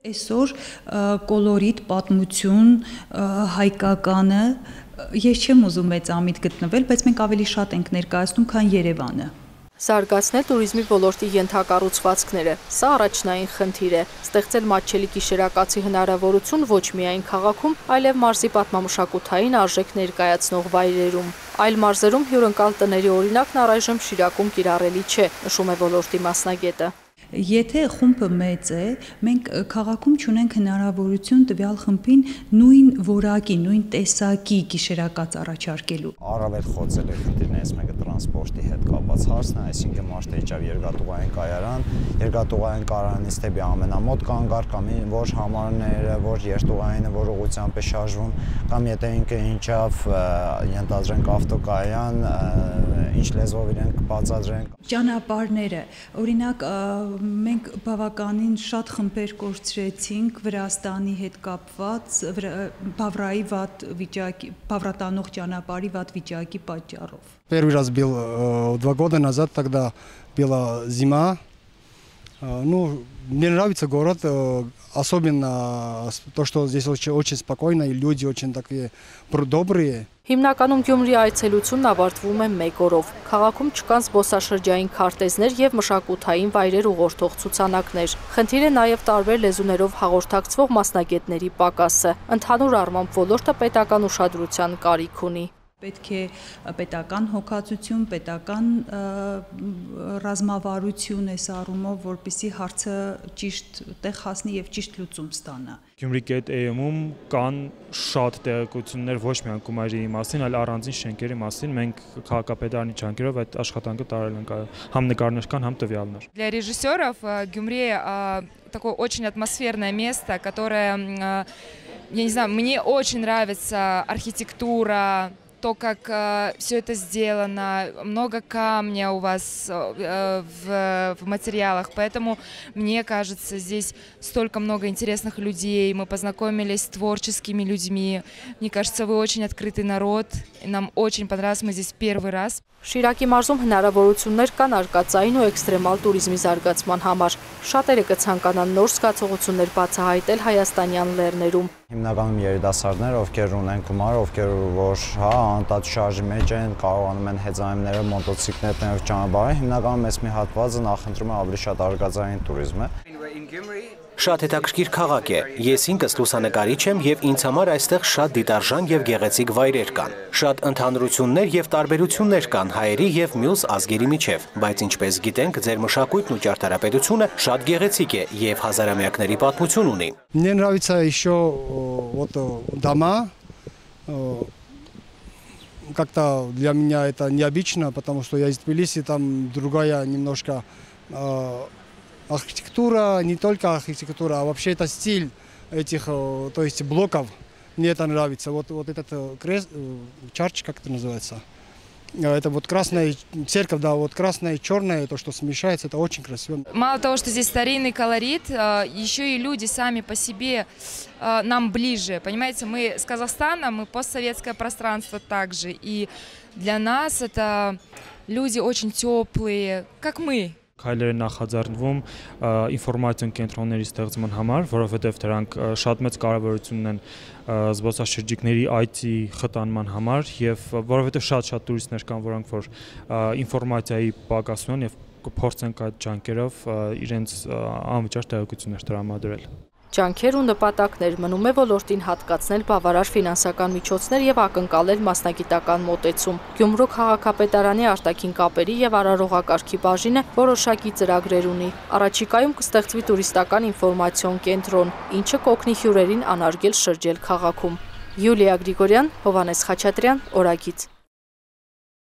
Այսօր կոլորիտ պատմություն հայկականը ես չեմ ուզում մեծ ամիտ գտնվել, բայց մենք ավելի շատ ենք ներկայացնում, քան Երևանը։ Զարգացնել туриզմի ոլորտի ենթակառուցվածքները։ Սա առաջնային խնդիր է։ Ստեղծել մատչելի գիշերակացի հնարավորություն ոչ միայն քաղաքում, այլև մարզի պատմամշակութային արժեք ներկայացնող վայրերում։ Այլ մարզերում հյուրընկալ տների օրինակն առայժմ Շիրակում կիրառելի չէ, նշում է ոլորտի մասնագետը։ Եթե խումբը մեծ է, մենք քաղաքում ճունենք հնարավորություն տվյալ խմբին նույն որակի, նույն տեսակի գիշերակաց առաջարկելու։ Առավել խոցել է խնդիրներից մեկը տրանսպորտի հետ կապված հարցն է, այսինքն մարդը իջավ երկաթուղային կայարան, երկաթուղային կայանից դեպի ամենամոտ կանգար կամ որ համարները, որ երթուղայինը, որ ուղղությամբ է շարժվում, կամ եթե ինքը ինչավ ենթադրենք ավտոկայան, ինչ լեզվով իրենք բացատրենք։ Ճանապարհները, օրինակ մենք բավականին շատ խմբեր կորցրեցինք Վրաստանի հետ կապված Բավրայի վատ վիճակի, Բավրատանող ճանապարհի վատ вичаки պատճառով։ Первый раз был два года назад, тогда была зима. Ну, мне нравится город, особенно то, что здесь очень, очень спокойно, и люди очень такие добрые. Հիմնականում Գյումրի այցելությունն ավարտվում է մեկ օրով։ Քաղաքում չկան զբոսաշրջային քարտեզներ եւ մշակութային վայրեր ուղղորդող ցուցանակներ։ Խնդիր է նաեւ տարբեր լեզուներով հաղորդակցվող մասնագետների պակասը։ Ընդհանուր առմամբ ոլորտը պետական ուշադրության կարիք ունի պետք է պետական հոգացություն, պետական ռազմավարություն այս առումով, որպիսի հարցը ճիշտ տեղ հասնի եւ ճիշտ լուծում ստանա։ Գյումրի.am-ում կան շատ տեղեկություններ ոչ միայն Կումայրի մասին, այլ առանձին շենքերի մասին։ Մենք քաղաքապետարանի ջանքերով այդ աշխատանքը տարել ենք, համ նկարներ կան, համ տվյալներ։ Для режиссеров Гюмри такое очень атмосферное место, которое я не знаю, мне очень нравится архитектура, то, как э, все это сделано, много камня у вас э, в, в материалах, поэтому мне кажется, здесь столько много интересных людей, мы познакомились с творческими людьми, мне кажется, вы очень открытый народ, нам очень понравилось, мы здесь первый раз. Շիրակի մարզում հնարավորություններ կան արկածային ու էքստրեմալ туриզմի զարգացման համար։ Շատերը կցանկանան նոր զգացողություններ բացահայտել հայաստանյան լեռներում։ Հիմնականում երիտասարդներ, ովքեր ունեն գումար, ովքեր որ հա անտած շարժի մեջ են, կարողանում են հեծանիվները մոտոցիկլետներով ճանապարհել, հիմնականում մեծ մի հատվածը նախընտրում է ավելի շատ արգազային туриզմը։ Շատ հետաքրքիր քաղաք է։ Ես ինքս լուսանկարիչ եմ եւ ինձ համար այստեղ շատ դիտարժան եւ գեղեցիկ վայրեր կան։ Շատ ընդհանրություններ եւ տարբերություններ կան հայերի եւ մյուս ազգերի միջև, բայց ինչպես գիտենք, ձեր մշակույթն ու ճարտարապետությունը շատ գեղեցիկ է եւ հազարամյակների պատմություն ունի։ Мне нравится еще вот дома как-то для меня это необычно, потому что я из Тбилиси, там другая немножко архитектура, не только архитектура, а вообще это стиль этих, то есть блоков. Мне это нравится. Вот, вот этот крест, чарч, как это называется? Это вот красная церковь, да, вот красное и черное, то, что смешается, это очень красиво. Мало того, что здесь старинный колорит, еще и люди сами по себе нам ближе. Понимаете, мы с Казахстана, мы постсоветское пространство также. И для нас это люди очень теплые, как мы, քայլեր նախաձեռնվում ինֆորմացիոն կենտրոնների ստեղծման համար, որովհետև դրանք շատ մեծ կարևորություն ունեն զբոսաշրջիկների IT խտանման համար եւ որովհետև շատ-շատ տուրիստներ կան, որոնք որ ինֆորմացիայի պակաս ունեն եւ կփորձենք այդ ջանքերով իրենց անվճար տեղեկություններ տրամադրել։ Ջանքեր ու նպատակներ մնում է ոլորտին հատկացնել բավարար ֆինանսական միջոցներ եւ ակնկալել մասնագիտական մոտեցում։ Գյումրու քաղաքապետարանի արտաքին կապերի եւ արարողակարգի բաժինը որոշակի ծրագրեր ունի։ Առաջիկայում կստեղծվի տուրիստական ինֆորմացիոն կենտրոն, ինչը կօգնի հյուրերին անարգել շրջել քաղաքում։ Յուլիա Գրիգորյան, Հովանես Խաչատրյան, Օրագից։